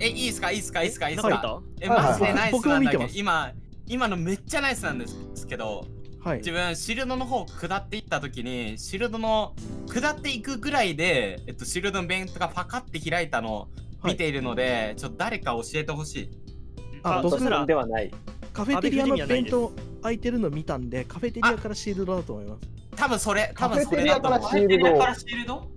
え、いいっすか？いいっすか？いいっすか？いいっすか？た？え、はいはいマジでナイス僕なんだけど今、今のめっちゃナイスなんですけど、はい。自分シールドの方下っていった時にシールドの下っていくぐらいで、えっと、シールドのベントがパカって開いたのを見ているので、ちょっと誰か教えてほしい。あ僕そしたらではない。カフェテリアの弁当開いてるの見たんでカフェテリアからシールドだと思います。多分それ多分そカフェテリアれだと思うからシールド。を。からシールド？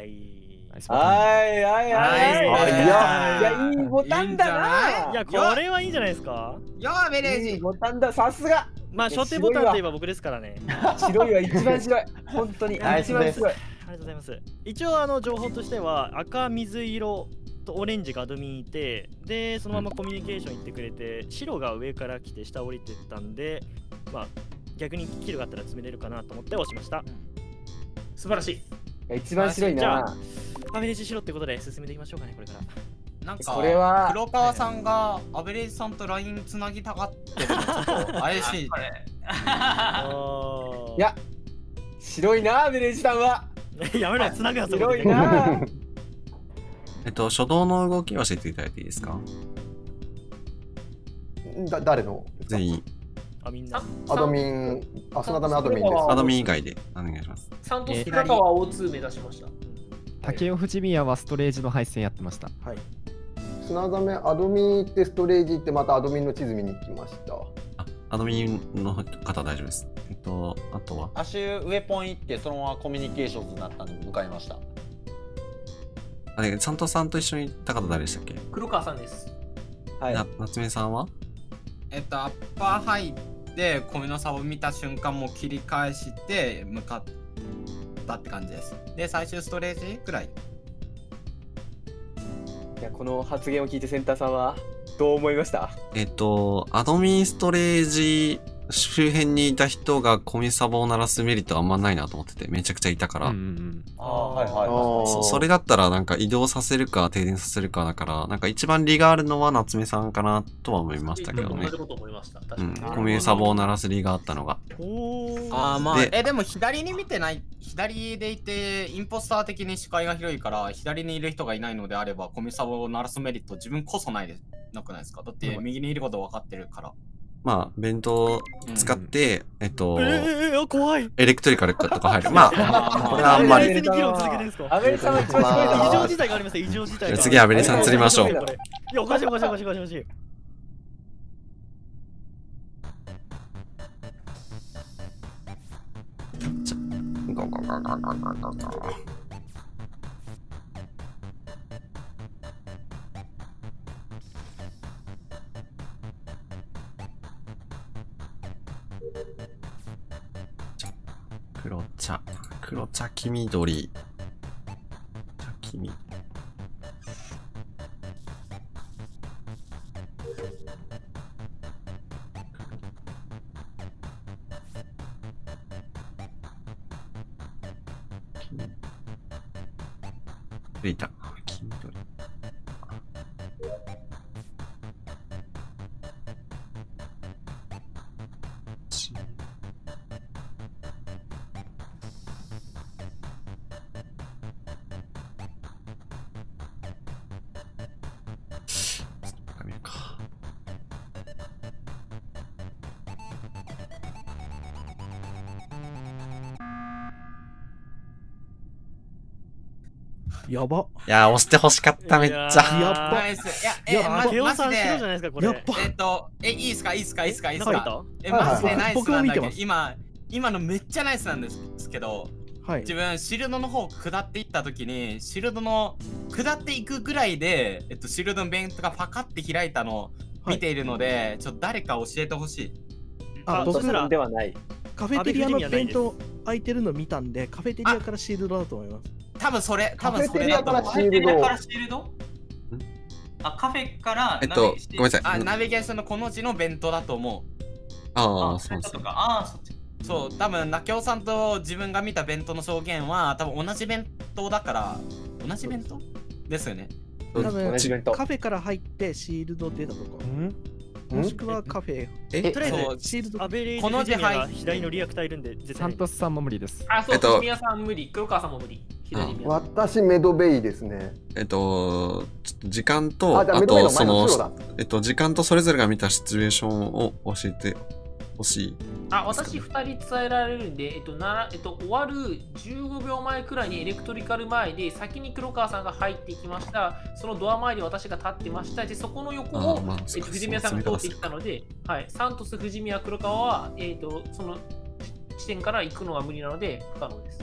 はい。はいはいはい。はいいや、いや、いいボタンだないや、これはいいんじゃないですか？よーベレーいいジボタンだ、さすが。まあ、初手ボタンといえば僕ですからね。白いは一番白い。本当に 一番白い。ありがとうございます。一応、あの、情報としては、赤、水色とオレンジがアドミンいて、で、そのままコミュニケーション行ってくれて、白が上から来て下降りてったんで、まあ、逆にキルがあったら詰めれるかなと思って押しました。素晴らしい。一番白いじゃあな。アベレージ白ってことで進めていきましょうかね、これから。なんかこれは黒川さんがアベレージさんと LINE つなぎたがってるのちょっと怪しい いや、白いな、ベレージさんは。やめろ、つなぐな、そこで白い。な。えっと、初動の動きを教えていただいていいですか？だ誰の？全員。あ、みんな。アドミン、あ、そのためアドミンです。アドミン以外でお願いします。サントス平川 O2 目指しました。竹尾藤宮はストレージの配線やってました。はい砂ザメアドミン行ってストレージ行ってまたアドミンの地図見に行きました。あ、アドミンの方大丈夫です。えっと、あとは、足ウェポン行ってそのままコミュニケーションズになったんで向かいましたあれ、サントさんと一緒に行った方誰でしたっけ？黒川さんです。はい。な夏目さんは？えっとアッパー入って米の差を見た瞬間もう切り返して向かったって感じです。で最終ストレージくらい。いや、この発言を聞いてセンターさんはどう思いました？えっと、アドミンストレージ周辺にいた人がコミサボを鳴らすメリットあんまないなと思ってて、めちゃくちゃいたから、うんうんああはいはい。あはいそそれだったらなんか移動させるか停電させるかだから、なんか一番利があるのは夏目さんかなとは思いましたけどね。同じ。こと思いました。確うん。コミサボを鳴らす利があったのが。あーまあでえでも左に見てない左でいてインポスター的に視界が広いから左にいる人がいないのであればコミサボを鳴らすメリット自分こそないでなくないですか？だって右にいること分かってるからまあ、弁当を使って、えっと、えー、怖い。エレクトリカルとか入る。まあ、これはあんまり。アメリカは一番白い異な。常事態がありま異常事態が。次はアベレさん釣りましょういや、おかしいおかしいおかしいおかしいおかしい。ゴゴゴゴゴゴゴゴ黒茶、黒茶黄緑。茶黄緑。やば。いやー、押して欲しかった、めっちゃ。いやっば。いやえいやまケオさん白じゃないで。すか、これ。やっば。えっとえいいっすか？いいっすか？いいっすか？いいっすか？えマジでナイスなんだけど今今のめっちゃナイスなんですけどはい。自分シールドの方下っていった時にシールドの下っていくぐらいで、えっと、シールドのベントがパカって開いたのを見ているので、ちょっと誰か教えてほしい。あ僕そしたらではない。カフェテリアの弁当開いてるの見たんでカフェテリアからシールドだと思います多分それ多カフェ分それだと思う。シールド。をカフェテリアからシールド？あ、カフェからえっと、ごめんなさい。あナビゲーションのこの字の弁当だと思ああ、あ、そですね。そう。ああ、そっち。うそう多分ナキオさんと自分が見た弁当の証言は多分同じ弁当だから同じ弁当ですよね。多分カフェから入ってシールド出たとかん？もしくはカフェ。え？とりあえずシールド。アベレージこのフジミヤが手配左のリアクターいるんで絶対。サントスさんも無理です。あ、そう、えっさん無理。黒川さんも無理。左宮さん。私メドベイですねえっと、ちょっと時間と、あとそのえっと、時間とそれぞれが見たシチュエーションを教えてほしい。あ、私2人伝えられるんで、えっと、なえっと、終わる15秒前くらいにエレクトリカル前で、先に黒川さんが入ってきました。そのドア前で私が立ってました。で、そこの横を、まあえっと、藤宮さんが通ってきたので、はい、サントス、藤宮、黒川は、えっと、その地点から行くのが無理なので、不可能です。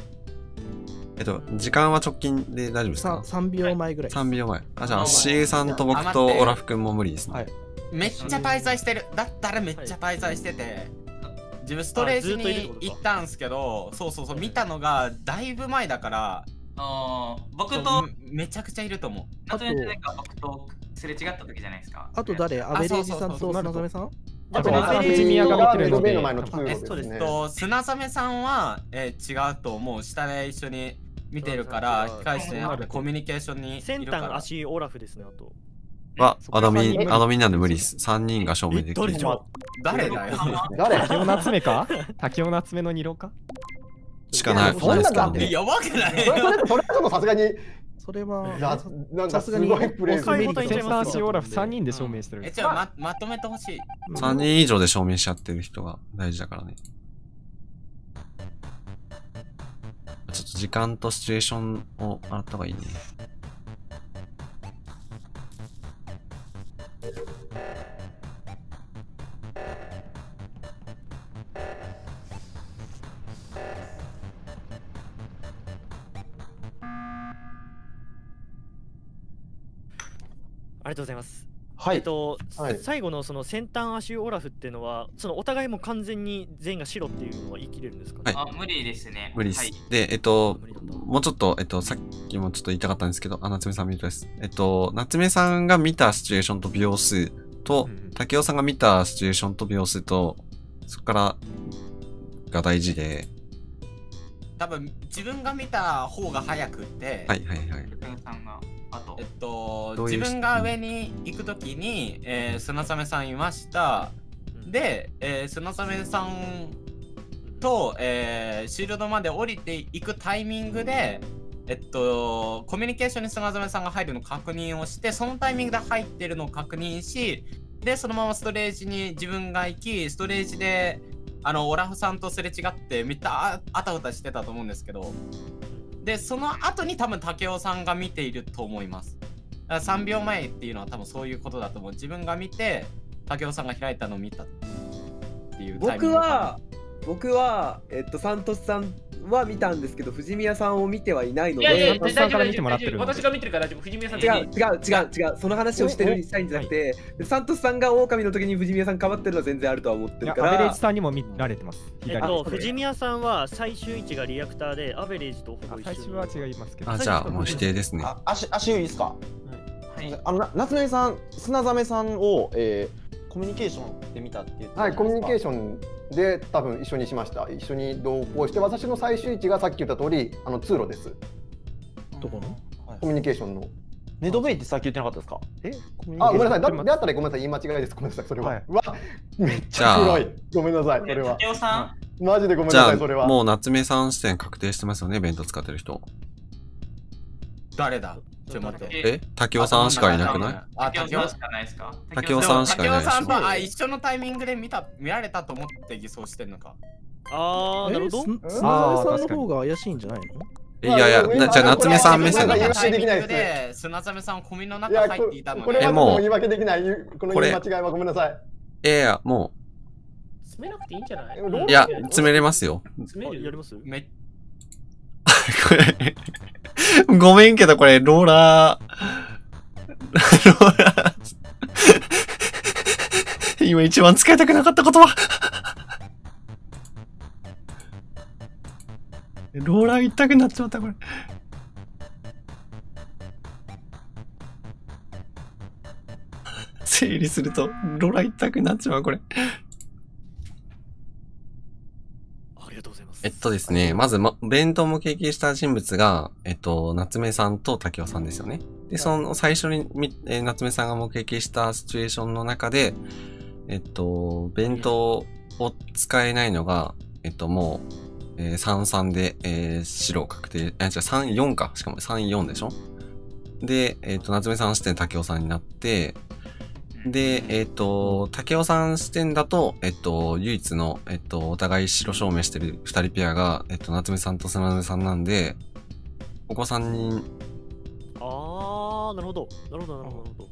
えっと、時間は直近で大丈夫ですか？3, 秒前ぐらい。?3 秒前。あ、じゃあ、はい CA さんと僕とオラフ君も無理ですね。はいめっちゃ滞在してる。だったらめっちゃ滞在してて。自分ストレージに行ったんすけど、そうそうそう、見たのがだいぶ前だから、あー僕とめめちゃくちゃいると思う。夏目なんか僕とすれ違った時じゃないですか。あと誰？アベレージさんと砂染さん？あとあは藤宮がえですねっと、砂染さんは、えー違うと思う。下で一緒に見てるから、そう引き返してそうなるとコミュニケーションにい先。端足オラフですね、あと。は、アドミン、アドミンなんで無理です。3人が証明できる誰じ。ゃん誰だよ？誰？滝尾夏目か？滝尾夏目の二郎か？しかない。なないですからねだってやばくないそれそれそれはちょっとさすがにそれは、ななんかすさすがにごいプレイするセンターシオラフ3人で証明してるんえ、です。ちょ、ま、まとめてほしい。3人以上で証明しちゃってる人が大事だからね。時間とシチュエーションを洗った方がいいね。はい。えっと、はい最後のその先端足オラフっていうのは、そのお互いも完全に全員が白っていうのは言い切れるんですかね？はあ無理ですね。無理です。はい。で、えっと、もうちょっと、えっと、さっきもちょっと言いたかったんですけど、あ、夏目さんミュートです。えっと、夏目さんが見たシチュエーションと秒数とうんうん、竹雄さんが見たシチュエーションと秒数と、そこからが大事で、多分、自分が見た方が早くって、はいはいはい。福野さんがえっと、どういう自分が上に行くときに、えー、砂雨さんいました。うん。で、えー、砂雨さんと、えー、シールドまで降りていくタイミングで、えっと、コミュニケーションに砂染さんが入るのを確認をして、そのタイミングで入ってるのを確認し、で、そのままストレージに自分が行き、ストレージで、あの、オラフさんとすれ違って、めっちゃああたふたしてたと思うんですけど、で、その後に多分武雄さんが見ていると思います。だから3秒前っていうのは多分そういうことだと思う。自分が見て、武雄さんが開いたのを見たっていうタイミング僕は、僕は、えっと、サントスさんは見たんですけど、藤宮さんを見てはいないのいやいや、で、大丈夫、サントスさんから大丈夫、見てもらってる大丈夫。私が見てるから大丈夫。藤宮さん違う違う違う違う、その話をしてるしたいんじゃなくて、サントスさんが狼の時に藤宮さんかばってるのは全然あるとは思ってるかいやアベレーらジ、さんにも見られてます。左えっと、藤宮さんは最終位置がリアクターで、アベレージとほぼ一緒あ最初は違いますけど。あ、じゃあもう否定ですね。あ足足いいですか？はい。あのな夏目さん砂ざめさんを、えーコミュニケーションで見たって言ってたはい、コミュニケーションで多分一緒にしました。一緒に同行して、私の最終位置がさっき言った通り、あの通路です。どこの？コミュニケーションの。メドベイってさっき言ってなかったですか？え？コミュニケーションあ、ごめんなさい。だったらごめんなさい。言い間違いです。ごめんなさい。それは。はいわ、めっちゃ黒い。ごめんなさい。それは。マジでごめんなさい。それは。もう夏目さん視点確定してますよね、弁当使ってる人。誰だ？ちょっと待って。え？竹雄さんしかいなくない？あ、竹竹雄雄さんしかないですか？竹雄さんしかいないでしょ。竹雄さんとあ一緒のタイミングで見た見られたと思って偽装してんのか。あー、なるほど。砂染さんの方が怪しいんじゃないの？いやいや、なじゃあ夏目さん目線だごめんなから。さんコミのいや、中入こっていたのこれでえもう。言い訳できない。これ言い間違いはごめんなさい。いやいや、も詰めなくていいんじゃない？いや、詰めれますよ。あ詰める？やります？めこれ、ごめんけど、これ、ローラー、ローラー、今一番使いたくなかった言葉。ローラー言いたくなっちまった、これ。整理すると、ローラー言いたくなっちまう、これ。ありがとうございます。えっとですね、まず、ま、弁当も経験した人物が、えっと、夏目さんと竹雄さんですよね。で、その最初にみ、えー夏目さんが目撃したシチュエーションの中で、えっと、弁当を使えないのが、えっと、もう、えー、3-3で、えー白確定、あ、違う、3-4か。しかも3-4でしょで、えっと、夏目さん視点竹雄さんになって、で、えっ、と、竹雄さん視点だと、えっ、と、唯一の、えっ、と、お互い白証明してる二人ペアが、えっ、と、夏目さんと砂目さんなんで、ここ3人、あー、なるほど。なるほど、なるほど。なるほど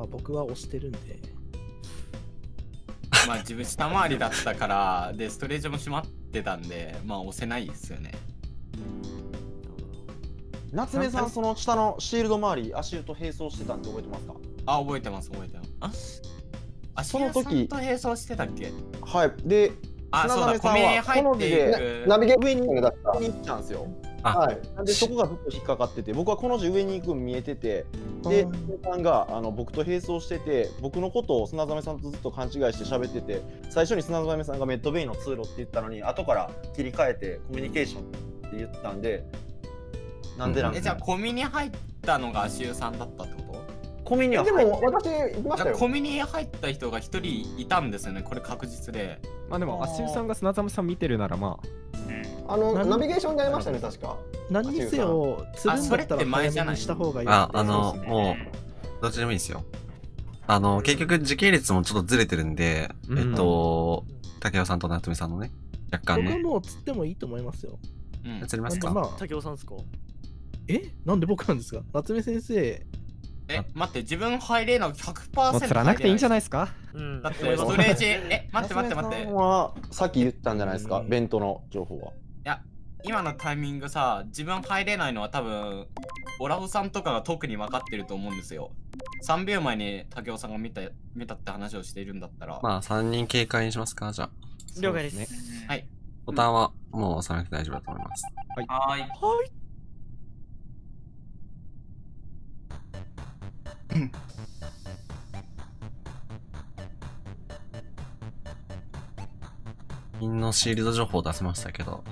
まあ僕は押してるんで。まあ自分下回りだったから、で、ストレージも閉まってたんで、まあ押せないですよね。夏目さん、その下のシールド周り、足湯と並走してたんで覚えてますか？あ、覚えてます、覚えてます。あ、あ、その時と並走してたっけ？はい。で、あそうだ砂亀さんコミュニは入ってナビゲー上にだったに行ったんですよ。あはい。なんでそこがずっと引っかかってて、僕はこの字上に行くの見えてて、で、さんがあの僕と並走してて、僕のことを砂亀さんとずっと勘違いして喋ってて、最初に砂亀さんがメッドベイの通路って言ったのに、後から切り替えてコミュニケーションって言ったんで、なんでなんえ、じゃあコミュニ入ったのが足湯さんだったってこと？コミュニはでも私行きましたよ。じゃあコミュニ入った人が一人いたんですよね、これ確実で。まあでも、足湯さんが砂ザムさん見てるならまあ。の何ナビゲーションでありましたね確か。何にせよ、つるんだったら早めにした方がいい。あ、あの、もう、どっちでもいいですよ。あの、結局時系列もちょっとずれてるんで、うん。えっと、竹雄さんと夏目さんのね、若干ね。僕はもう釣ってもいいと思いますよ。うん。映りますか？なんでまあ、竹雄さんですか？え？なんで僕なんですか？夏目先生。え、待って、自分入れな100%あ、もう釣らなくていいんじゃないですか？うん。だってストレージ、え、待って待って待って。はさっき言ったんじゃないですか、うん弁当の情報は。いや、今のタイミングさ、自分入れないのは多分、オラフさんとかが特に分かってると思うんですよ。3秒前に竹雄さんが見た見たって話をしているんだったら。まあ、3人警戒にしますかじゃあ。了解です。そうはい。ボタンはもう押さなくて大丈夫だと思います。はーい。はい。陰のシールド情報出せましたけど、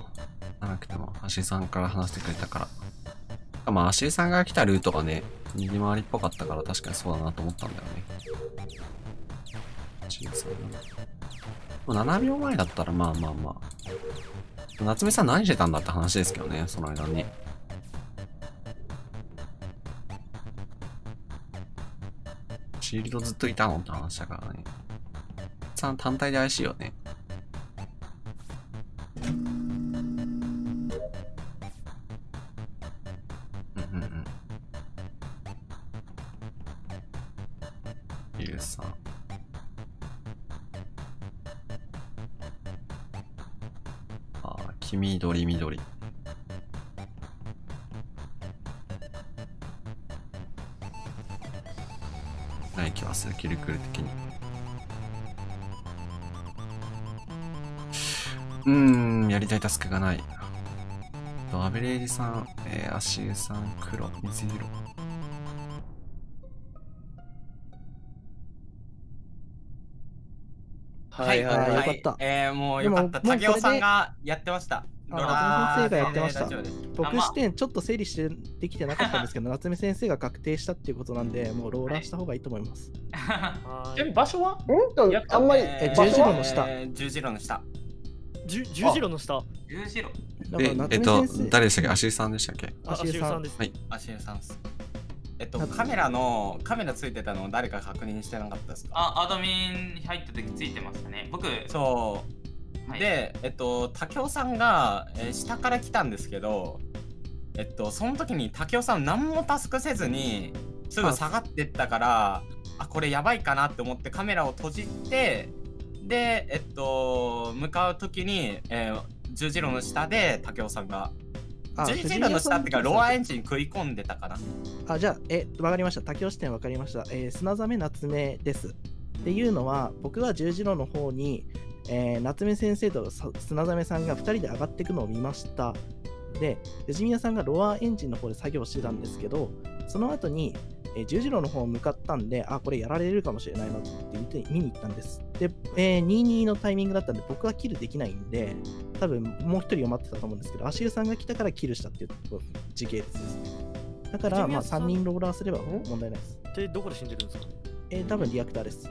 出なくても、足井さんから話してくれたから。まあ、足井さんが来たルートがね、右回りっぽかったから確かにそうだなと思ったんだよね。足井さんもう7秒前だったらまあまあまあ。夏目さん何してたんだって話ですけどね、その間に。シールドずっといたのって話だからね。さん単体で怪しいよね。うんうんうん。ゆうさん。ああ、黄緑緑。ない気はする、キルクル的に。うーん、やりたいタスクがない。とアベレージさん、えー、足湯さん、黒、水色。はい、はいはい、よかったえー、もうよかった。竹雄さんがやってました。あドラ夏目先生がやってました僕視点ちょっと整理してできてなかったんですけど、夏目先生が確定したっていうことなんで、もうローラーした方がいいと思います。はちなみに場所は？うん？あんまりえー十字路場所はの下えー十字路の下。十十字路の下。十字路。えっと誰でしたっけ？足湯さんでしたっけ？あ、足湯さんです。はい足湯さんっす。えっと、夏カメラの、カメラついてたのを誰か確認してなかったですか？あ、アドミン入った時ついてましたね。僕、そう。はいで、えっと、竹雄さんが、えー下から来たんですけど、えっと、その時に竹雄さん何もタスクせずに、すぐ下がってったから、あ、これやばいかなって思ってカメラを閉じて、で、えっと、向かう時に、えー十字路の下で竹雄さんが、あ十字路の下っていうか、ロアエンジン食い込んでたかな。あ、じゃあ、え、わかりました。竹尾視点わかりました。えー砂ザメ夏目です。っていうのは、僕は十字路の方に、えー夏目先生とさ砂ザメさんが2人で上がっていくのを見ました。で、ジミヤさんがロアエンジンの方で作業してたんですけど、その後に、えー十字路の方向かったんで、あ、これやられるかもしれないなって見て見に行ったんです。で、えー、22のタイミングだったんで、僕はキルできないんで、多分もう一人を待ってたと思うんですけど、足湯さんが来たからキルしたっていう時系列ですね。だから、まあ、藤宮さん3人ローラーすれば問題ないです。で、どこで死んでるんですか？えー、多分リアクターです。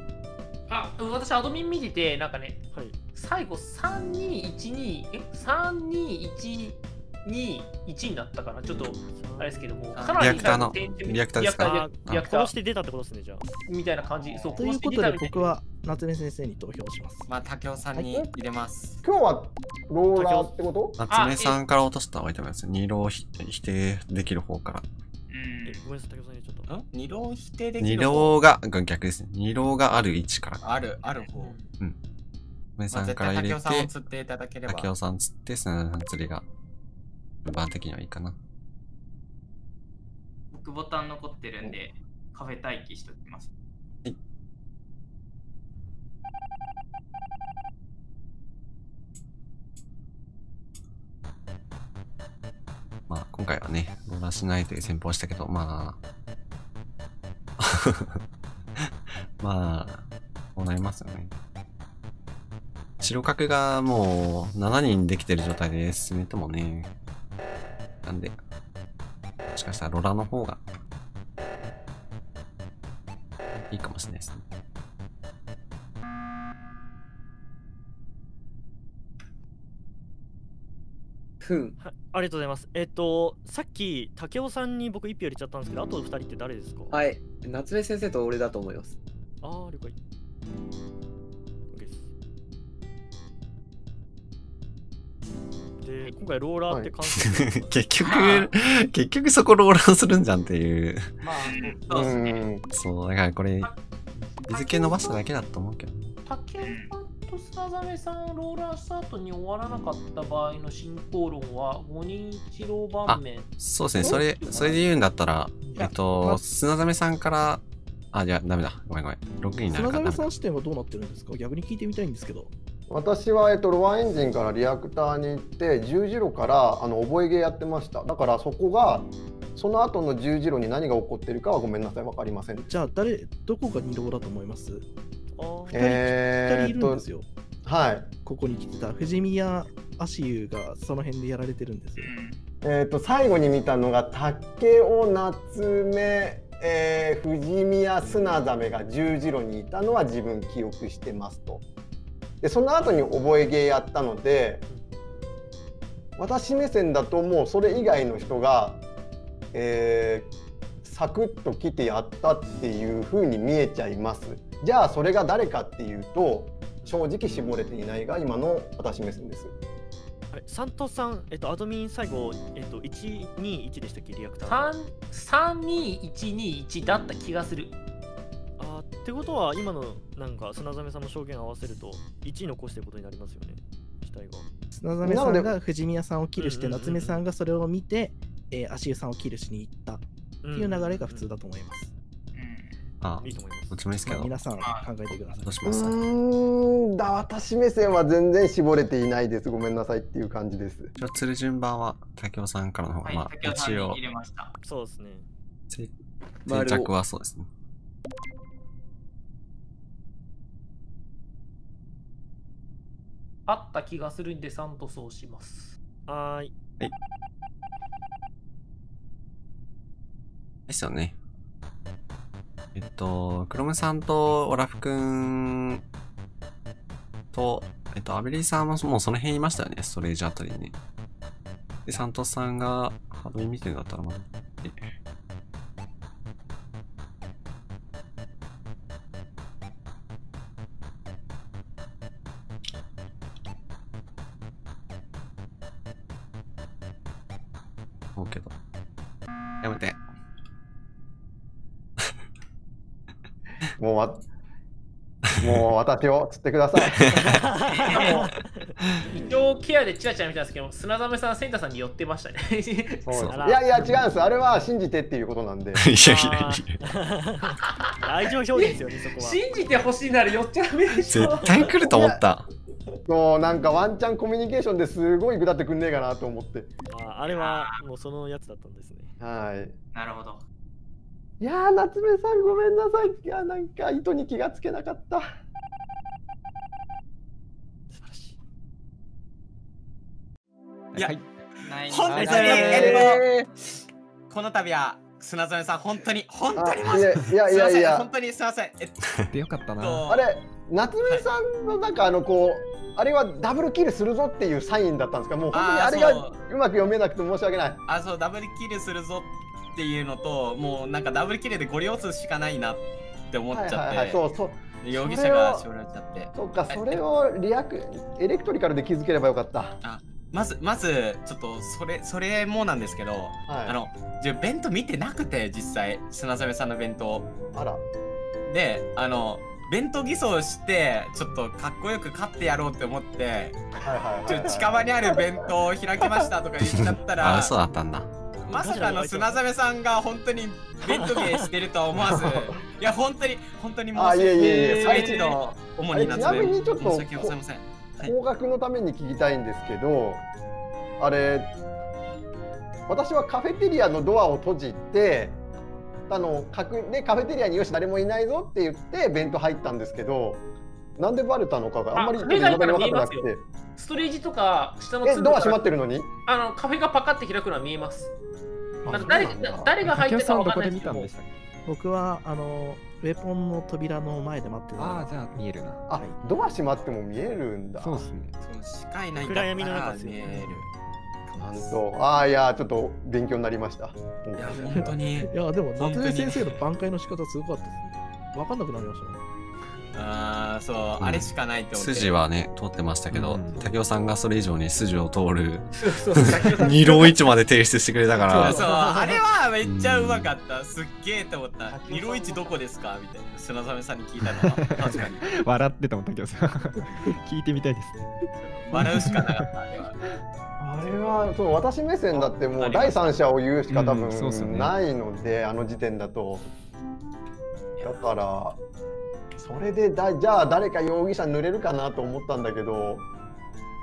あ私アドミン見ててなんかねはい。最後3212え？3212になったかなちょっとあれですけどもかなりリアクターのリアクターですか？リアクターして出たってことですね、じゃあ。みたいな感じそうということで、僕は夏目先生に投票します。まあ、竹雄さんに入れます。今日はローラーってこと？夏目さんから落とした方がいいと思います。二浪否否定できる方から。えごめんなさい、竹雄さんにちょっと。ん？二浪否定でき二る浪がが逆ですね。二浪がある位置から。ある、ある方。夏目さまあ、絶んから入れ対竹雄さん釣っていただければ。竹雄さん釣って、砂釣りが、部番的にはいいかな。僕ボタン残ってるんで、カフェ待機しときます。まあ、今回はね、ローラーしないという戦法をしたけど、まあ、まあ、こうなりますよね。白角がもう7人できてる状態で進めてもね、なんで、もしかしたらローラーの方が、いいかもしれないですね。ふん。はい、ありがとうございます。えっと、さっき、竹雄さんに僕1票入れちゃったんですけど、あと2人って誰ですか？はい。夏目先生と俺だと思います。あー、了解。で、今回ローラーって関係、結局、結局そこローラーするんじゃんっていう。まあうそうですねん。そう、だからこれ、日付伸ばしただけだと思うけど。竹んと砂ザさんをローラーした後に終わらなかった場合の進行論は5人一郎盤面そうですね、それ、それで言うんだったら、えっと、砂ザさんから、あ、いや、ダメだ。ごめんごめん。6人になるから砂沢さん。視点はどうなってるんですか？逆に聞いてみたいんですけど。私は、えっと、ロアエンジンからリアクターに行って十字路からあの覚えゲーやってました。だからそこがその後の十字路に何が起こってるかはごめんなさい。分かりません。じゃあ、誰、どこが二郎だと思います？あー二人、えー二人いるんですよ。はい。ここに来てた。藤宮足湯がその辺でやられてるんですよ。えっと最後に見たのが竹尾夏目、えー、藤宮砂ザメが十字路にいたのは自分記憶してますとでその後に覚えゲーやったので私目線だともうそれ以外の人が、えーサクッと来てやったっていう風に見えちゃいます。じゃあそれが誰かっていうと正直絞れていないが今の私目線です。あれ、サントさん、えっと、アドミン最後、えっと、121でしたっけ、リアクター。32121だった気がする。あーってことは、今のなんか砂ザさんの証言を合わせると、1残してることになりますよね、死体が。砂沢さんが藤宮さんをキルして、夏目さんがそれを見て、えー足湯さんをキルしに行ったっていう流れが普通だと思います。あいいと思います。どっちもいいですけど。まあ皆さん考えてください。どうしうます？ーんだ私目線は全然絞れていないですごめんなさいっていう感じです一応釣る順番は竹雄さんからの方が、はい、まあ一応。そうですね。定着はそうですね。あった気がするんで3とそうしますはーい。ですよね。えっと、クロムさんとオラフくんと、えっと、アベリーさんももうその辺いましたよね、ストレージあたりにね。で、サントスさんがハードミ見てるんだったらまだ。私を釣ってください 一応ケアでチラチラ見たんですけど砂ザメさんセンターさんに寄ってましたねそういやいや違うんですあれは信じてっていうことなんでいやいやいや。愛情表現ですよね、そこは。信じてほしいなら寄っちゃダメでしょ絶対来ると思った。そうなんかワンチャンコミュニケーションですごい下ってくんねえかなと思ってああれはもうそのやつだったんですね。はいなるほど。いやー、夏目さんごめんなさい。いや、なんか糸に気がつけなかった。いや、はいない本当に、はいえっと、この度は砂染さん、本当に、本当に、あいやいやいや本当にすみません。えっでよかったな。と、あれ、夏目さんのなんかあのこう、あれはダブルキルするぞっていうサインだったんですか？もう本当にあれがううまく読めなくて申し訳ない。あ、そう、ダブルキルするぞっていうのと、もうなんかダブルキルでゴリ押すしかないなって思っちゃはいはいはい、って、そうそう。容疑者が絞られちゃって。そっか、それをリアクエレクトリカルで気づければよかった。まず、まず、ちょっと、それ、それもなんですけど、はいあの、じゃ弁当見てなくて、実際、砂染さんの弁当。あら。で、あの、弁当偽装して、ちょっとかっこよく勝ってやろうって思って、はいはい近場にある弁当を開きましたとか言っちゃった あ、ら、嘘だったんだ。まさかの砂染さんが本当に弁当芸してるとは思わず、いや、本当に、本当に申しあいえいえいえ最一度、主にあれちなみにちょっと申し訳ございません。はい。方角のために聞きたいんですけど、あれ、私はカフェテリアのドアを閉じて、あの確でカフェテリアによし誰もいないぞって言って弁当入ったんですけど、なんでバレたのかがあんまり目が分かってなくて、ストレージとか下のえドア閉まってるのに？あのカフェがパカって開くのは見えます。誰誰が入ってたかわかんない竹ですけど僕はあのウェポンの扉の前で待ってたああ、じゃあ見えるな。あ、ドア閉まっても見えるんだ。そうですね。そう視界ない暗闇の中ですよ見える。なんと、ああいやちょっと勉強になりました。いや、本当に。いやでも夏目先生の挽回の仕方すごかったですね分かんなくなりましたねああ、そう、うんあれしかないって思って。筋はね、通ってましたけど、うん竹雄さんがそれ以上に筋を通る 二郎一まで提出してくれたから、そう、あれはめっちゃうまかった。すっげえって思った。二郎一どこですかみたいな。砂染さんに聞いたのは。確かに。笑ってたもん、竹雄さん。聞いてみたいですね。笑うしかなかった。あれは。あれはそう私目線だってもう第三者を言うしか多分ないので、あの時点だとだからそれでだじゃあ誰か容疑者塗れるかなと思ったんだけど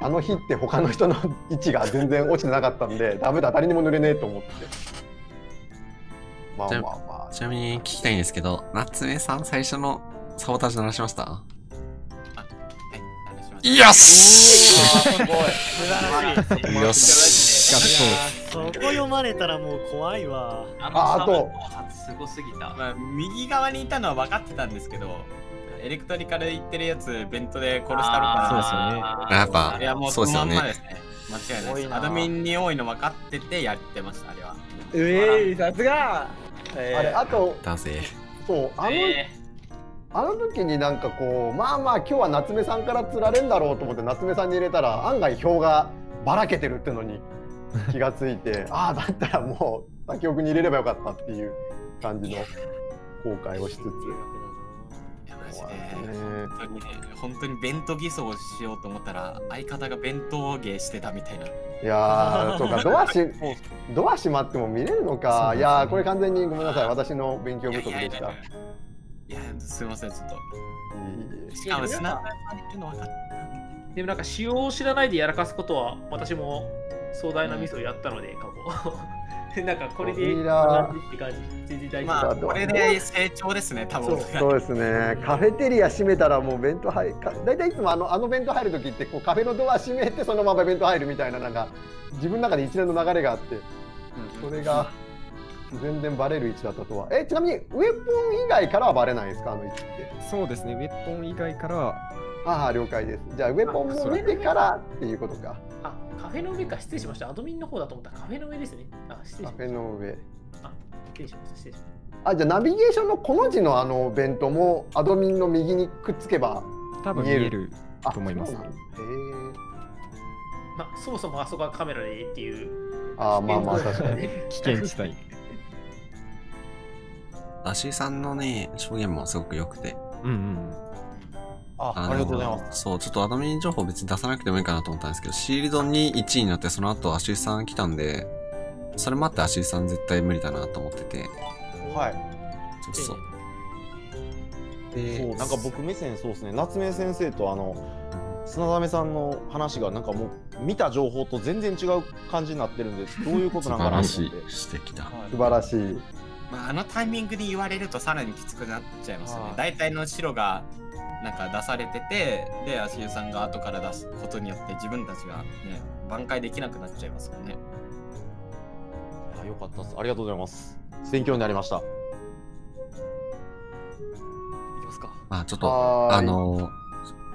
あの日って他の人の位置が全然落ちてなかったんでダメだ誰にも塗れねえと思って。まあまあまあ。ちなみに聞きたいんですけど、夏目さん最初のサボタージュ鳴らしました？はい、あれしまし！たよしすごい。素晴らしい。よし。そこ読まれたらもう怖いわ。あああと。すごすぎた。まあ、右側にいたのは分かってたんですけど、エレクトリカル行ってるやつ、ベントで殺したのかそうですよねやっぱいや、もうそうですよねのまんまですね。間違いないです。アドミンに多いの分かっててやってました、あれは。うえいさすがえーあれあとだぜ。そうあの、えあの時になんかこうまあまあ今日は夏目さんから釣られんだろうと思って夏目さんに入れたら案外票がばらけてるってのに気がついて ああだったらもう竹雄君に入れればよかったっていう感じの後悔をしつつ。ジで。ね本当にね、本当に弁当偽装しようと思ったら、相方が弁当芸してたみたいな。いやー そうかドアしドア閉まっても見れるのか、ねいやーこれ完全にごめんなさい私の勉強不足でしたいやいやいやいや、すいません、ちょっと。いいいしかも、砂川さんっていうの分かった。でもなんか仕様を知らないでやらかすことは私も壮大なミスをやったので過去なんかこれでまあ、これで成長ですね、多分。そうですね。カフェテリア閉めたらもう弁当入るか大体いつもあのあの弁当入る時ってこうカフェのドア閉めてそのまま弁当入るみたいななんか自分の中で一連の流れがあってそれが全然バレる位置だったとは。えちなみにウェポン以外からはバレないですか？あの位置って。そうですね、ウェッポン以外からは、ああ了解です。じゃあウェポンも見てからっていうことかあカフェの上か失礼しました。アドミンの方だと思った。カフェの上ですね。あ失礼カしました。フェの上。あ失礼しました。失礼しましあじゃあナビゲーションのこの字のあの弁当もアドミンの右にくっつけば多分見える。あと思います。へえたまあそもそもあそこはカメラでっていう。あーまあまあ確かに。危険地帯。足井さんのね、証言もすごく良くて。うんうん。あありがとうございます。そう、ちょっとアドミン情報別に出さなくてもいいかなと思ったんですけど、シールドに1位になって、その後、足井さん来たんで、それもあって足井さん絶対無理だなと思ってて、はい。そうそう。そうで、なんか僕目線そうですね夏目先生とあの砂溜さんの話がなんかもう見た情報と全然違う感じになってるんでどういうことな素のか晴らしいなと思って指摘だ。素晴らしいまあ、あのタイミングで言われるとさらにきつくなっちゃいますよねはい。大体の白がなんか出されてて、で、足湯さんが後から出すことによって自分たちがね、挽回できなくなっちゃいますからね。あよかったです。ありがとうございます。勉強になりました。いきますか。まあちょっと、あのー、ご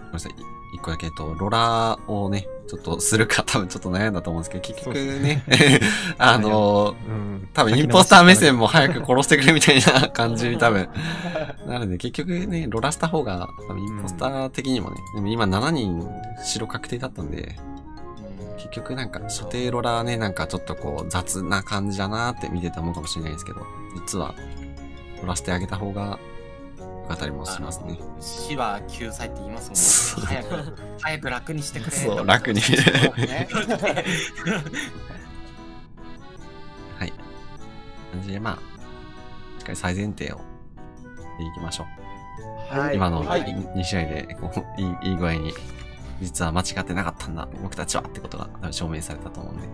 めんなさい。一個だけ、えっと、ロラをね、ちょっとするか多分ちょっと悩んだと思うんですけど、結局ね、あのー、うん。多分インポスター目線も早く殺してくれみたいな感じに多分、なので結局ね、ロラした方が、多分インポスター的にもね、でも今7人白確定だったんで、結局なんか、所定ロラね、なんかちょっとこう雑な感じだなって見てて思うかもしれないですけど、実は、ロラしてあげた方が、良かったりもしますね。死は救済って言いますそもんね。早く、早く楽にしてくれそう、と楽に。ねはい。感じで、まあ、しっかり最前提をでいきましょう。はい今のはい2試合でこういいいい具合に、実は間違ってなかったんだ、僕たちはってことが証明されたと思うんで。